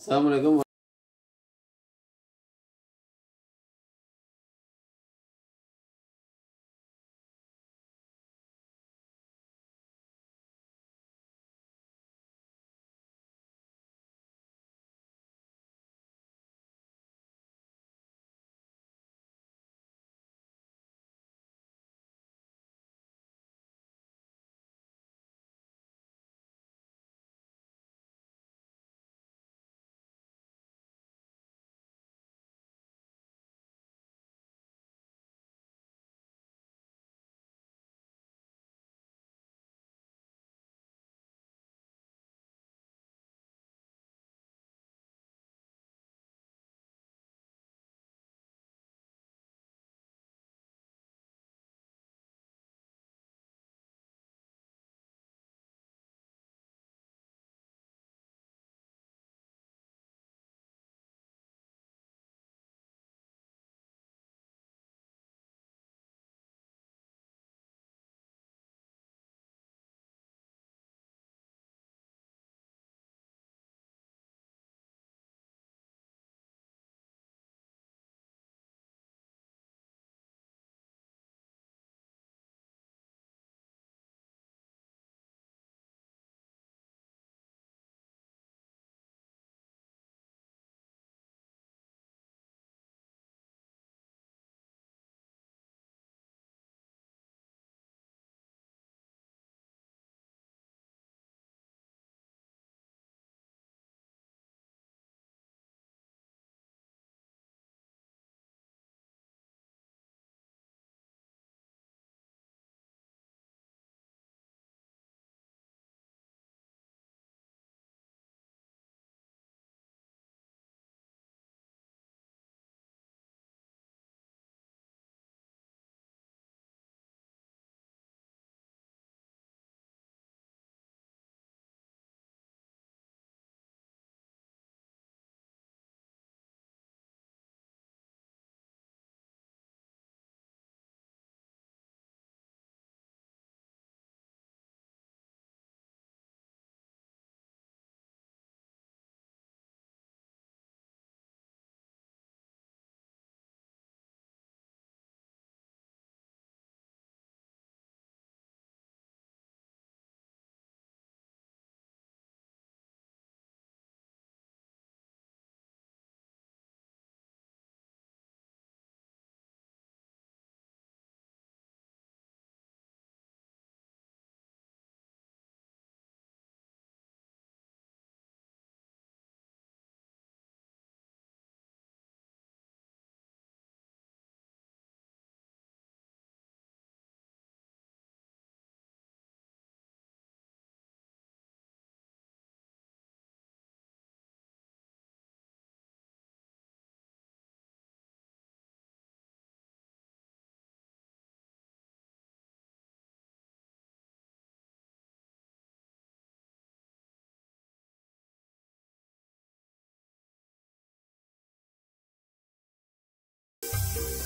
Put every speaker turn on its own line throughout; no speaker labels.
Assalamualaikum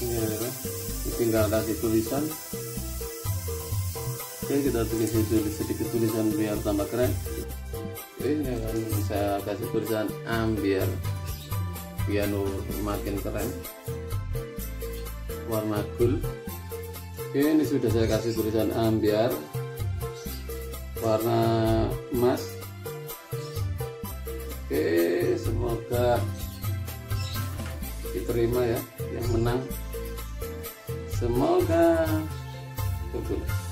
ini adalah tinggal kasih tulisan. Oke kita tulis sedikit tulisan biar tambah keren. Ini akan saya kasih tulisan am piano makin keren. Warna gold oke ini sudah saya kasih tulisan am biar warna emas. Oke semoga diterima ya yang menang semoga. Betul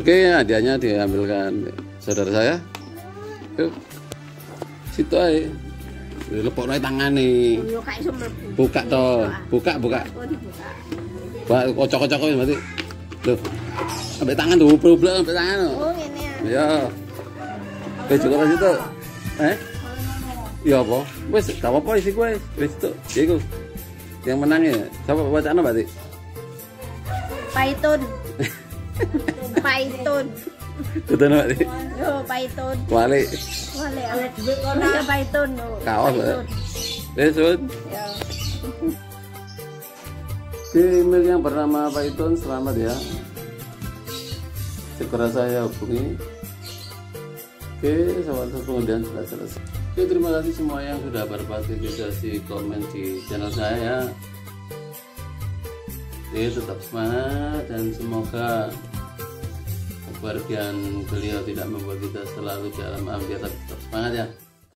Oke, hadiahnya diambilkan saudara saya. Yuk, situ aja. Lepok tangan nih. Buka toh, buka buka.
Dibuka.
Pak kocok-kocok wis berarti. Loh. Sampai tangan tuh, problem sampai tangan. loh.
Oh, ini ya.
Ya. Wis cukup wis itu. Eh? Ya apa? Wis gak apa-apa isi gue. Wis itu. Ya iku. Yang menang ya. Siapa bacaan berarti?
Python. Python.
Itu berarti.
Yo, Python.
Wale.
Wale, ada duit kono. Ya, Python.
Kaos,
Python.
Wis, Bud.
Ya.
Si email yang bernama Itun selamat ya. Segera saya hubungi. Oke, soal kemudian sudah selesai. Oke, terima kasih semua yang sudah berpartisipasi komen di channel saya. Oke, tetap semangat dan semoga kebahagiaan beliau tidak membuat kita selalu dalam ambiar tetap semangat ya.